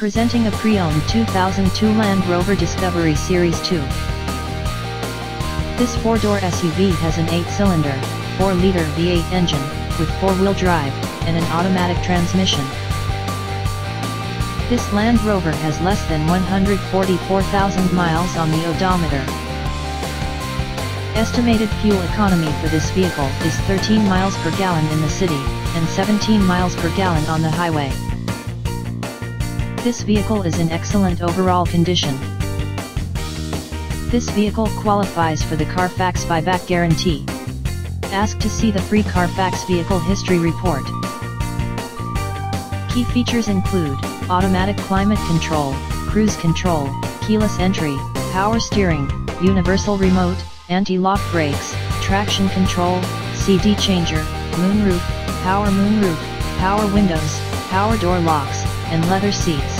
Presenting a pre-owned 2002 Land Rover Discovery Series 2. This four-door SUV has an 8-cylinder, 4-liter V8 engine, with four-wheel drive, and an automatic transmission. This Land Rover has less than 144,000 miles on the odometer. Estimated fuel economy for this vehicle is 13 miles per gallon in the city, and 17 miles per gallon on the highway. This vehicle is in excellent overall condition. This vehicle qualifies for the Carfax buyback guarantee. Ask to see the free Carfax vehicle history report. Key features include, automatic climate control, cruise control, keyless entry, power steering, universal remote, anti-lock brakes, traction control, CD changer, moonroof, power moonroof, power windows, power door locks, and leather seats.